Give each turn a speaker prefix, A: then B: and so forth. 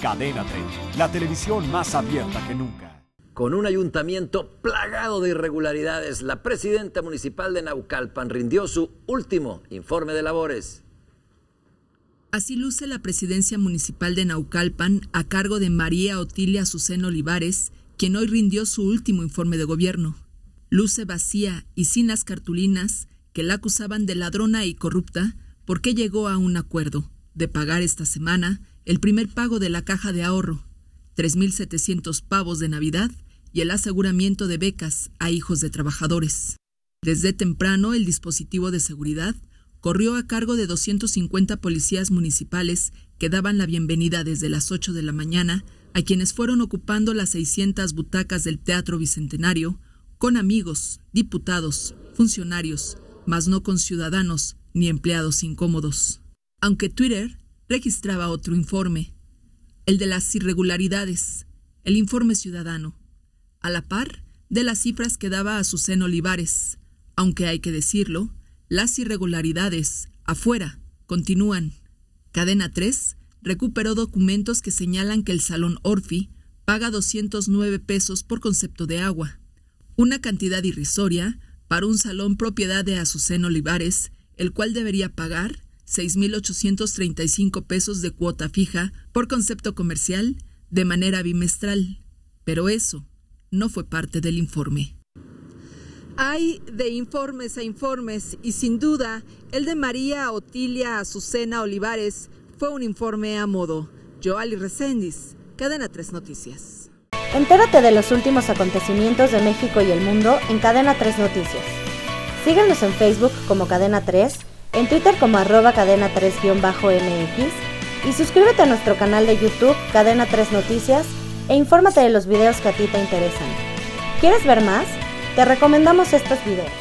A: Cadena 30, la televisión más abierta que nunca.
B: Con un ayuntamiento plagado de irregularidades, la presidenta municipal de Naucalpan rindió su último informe de labores.
C: Así luce la presidencia municipal de Naucalpan a cargo de María Otilia Azucena Olivares, quien hoy rindió su último informe de gobierno. Luce vacía y sin las cartulinas que la acusaban de ladrona y corrupta porque llegó a un acuerdo de pagar esta semana el primer pago de la caja de ahorro, 3.700 pavos de Navidad y el aseguramiento de becas a hijos de trabajadores. Desde temprano el dispositivo de seguridad corrió a cargo de 250 policías municipales que daban la bienvenida desde las 8 de la mañana a quienes fueron ocupando las 600 butacas del Teatro Bicentenario con amigos, diputados, funcionarios, mas no con ciudadanos ni empleados incómodos. Aunque Twitter registraba otro informe, el de las irregularidades, el informe ciudadano, a la par de las cifras que daba Azucena Olivares, aunque hay que decirlo, las irregularidades afuera continúan. Cadena 3 recuperó documentos que señalan que el Salón Orfi paga 209 pesos por concepto de agua, una cantidad irrisoria para un salón propiedad de Azucena Olivares, el cual debería pagar 6.835 pesos de cuota fija por concepto comercial de manera bimestral. Pero eso no fue parte del informe.
D: Hay de informes a informes y sin duda el de María Otilia Azucena Olivares fue un informe a modo. Joali Reséndiz, Cadena 3 Noticias.
E: Entérate de los últimos acontecimientos de México y el mundo en Cadena 3 Noticias. Síguenos en Facebook como Cadena 3 en Twitter como arroba cadena 3-mx y suscríbete a nuestro canal de YouTube Cadena 3 Noticias e infórmate de los videos que a ti te interesan. ¿Quieres ver más? Te recomendamos estos videos.